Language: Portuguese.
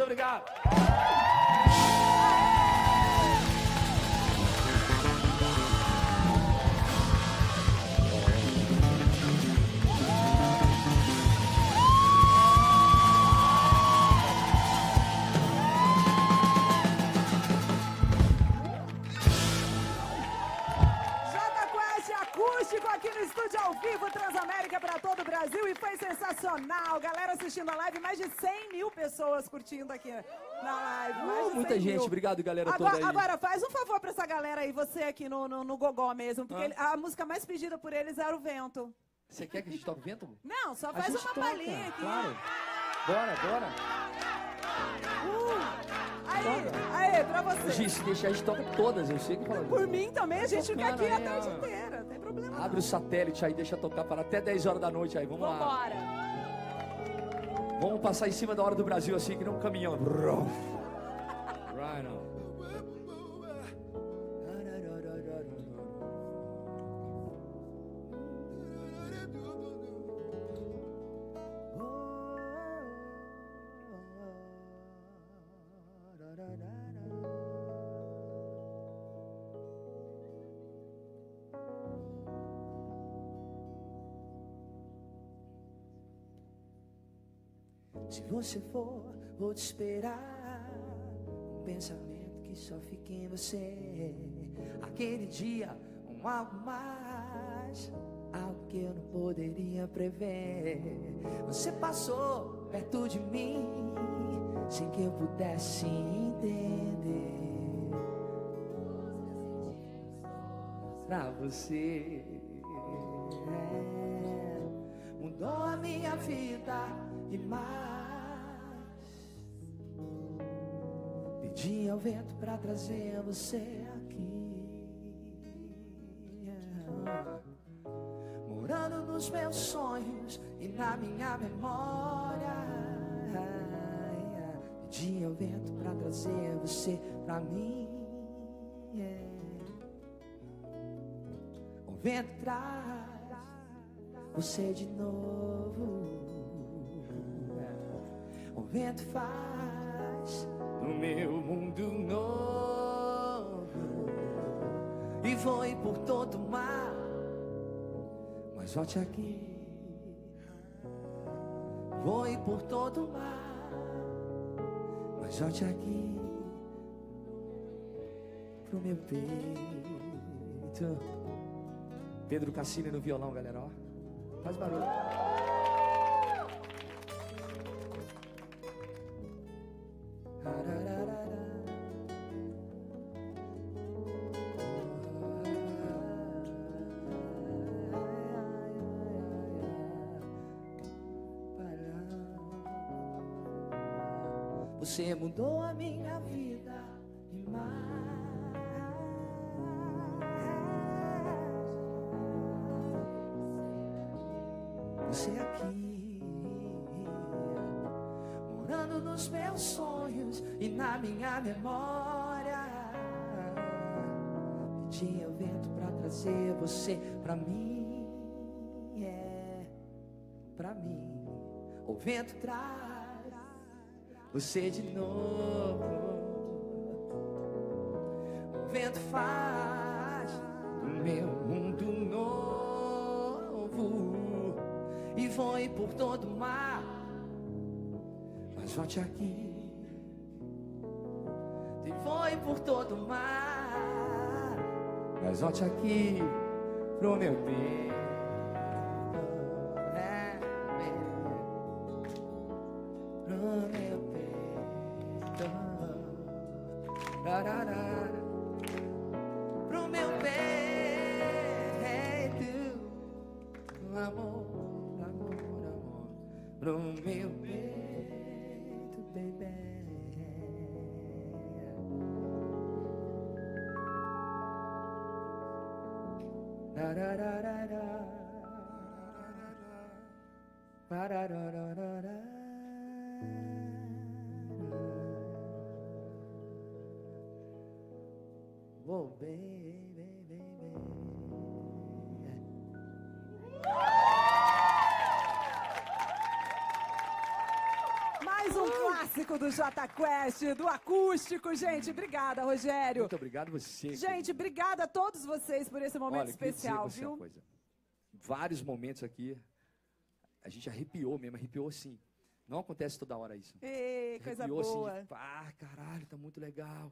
Muito obrigado. Acústico aqui no estúdio ao vivo Transamérica para todo o Brasil e foi sensacional. Galera assistindo a live, mais de 100 mil pessoas curtindo aqui na live. Uh, muita 100 gente, mil. obrigado, galera Agora, toda aí. agora, faz um favor pra essa galera aí, você aqui no, no, no Gogó mesmo, porque Ah. ele- a música mais pedida por eles era o vento. Você quer que a gente toque vento? amor? Não, só faz uma toca, palhinha aqui. Claro. Bora, bora. Uh, aí, Toca. aí, pra você. Gente, se deixar, a gente toca todas. Eu sei que fala. Por mim também, a gente fica aqui aí, a tarde ó. inteira, não tem problema Abre o satélite aí, deixa tocar para até 10 horas da noite aí. Vamos não. lá. Vambora. Vamos passar em cima da hora do Brasil assim, que nem um caminhão. Right on. Se você for, vou te esperar. Um pensamento que só fica em você. Aquele dia, um algo mais. Algo que eu não poderia prever. Você passou perto de mim, sem que eu pudesse entender. Pra você. Mudou minha vida e mais. Pedi ao vento pra trazer você aqui. Morando nos meus sonhos e na minha memória. Pedi ao vento pra trazer você pra mim. O vento traz você de novo. O vento faz no meu mundo novo e voe por todo o mar. Mas volte aqui, voe por todo o mar. Mas volte aqui pro meu peito. Pedro Cassini no violão, galera, ó. Faz barulho. Você mudou a minha vida e Você aqui, morando nos meus sonhos e na minha memória. Pedi ao vento pra trazer você pra mim, é, pra mim. O vento traz você de novo. O vento faz o meu voe por todo o mar. Mas volte aqui e voe por todo o mar. Mas volte aqui pro meu peito. Meu peito, baby. Oh, baby, baby. Mais um clássico do J Quest, do acústico, gente. Obrigada, Rogério. Muito obrigado você. Gente, obrigada a todos vocês por esse momento Olha, dizer especial, pra você uma viu? coisa. Vários momentos aqui, a gente arrepiou mesmo, arrepiou assim. Não acontece toda hora isso. Ei, coisa arrepiou boa. assim, de, ah, caralho, tá muito legal.